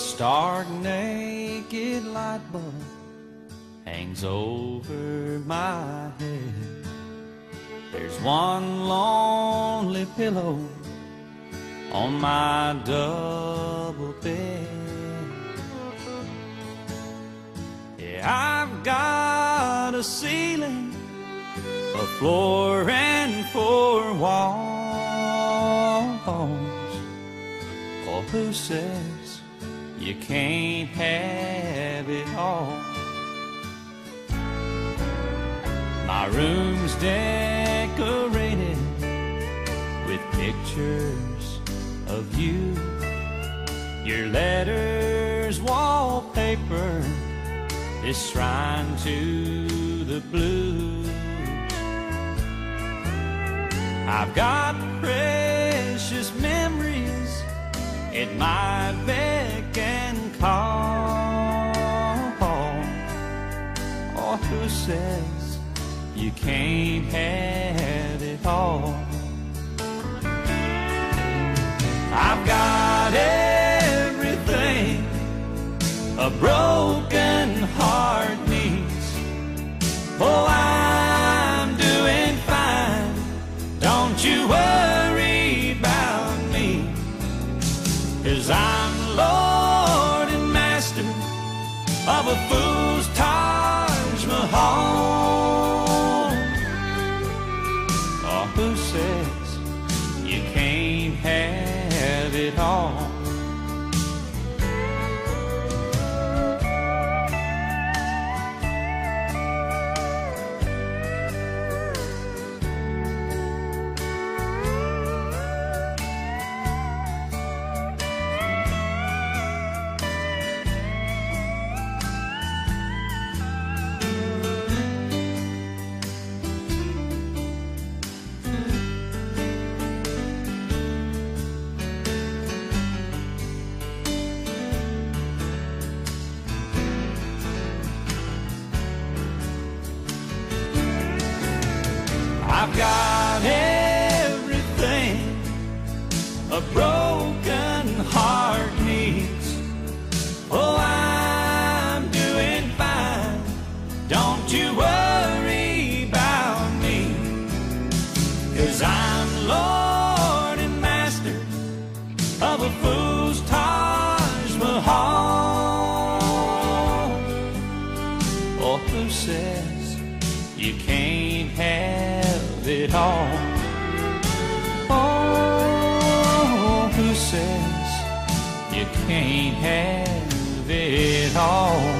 stark naked light bulb hangs over my head. There's one lonely pillow on my double bed. Yeah, I've got a ceiling, a floor, and four walls. Oh, who says you can't have it all? My room's decorated with pictures of you. Your letters, wallpaper, this shrine to the blue. I've got precious memories at my beck says you can't have it all? I've got everything a broken heart needs. Oh, I'm doing fine. Don't you worry about me. Cause I'm Lord and Master of a fool's who says you can't have it all? I've got everything a broken heart needs. Oh, I'm doing fine. Don't you worry about me. Cause I'm Lord and Master of a fool's Taj Mahal. Oh, who says you can't have it all. Oh, who says you can't have it all?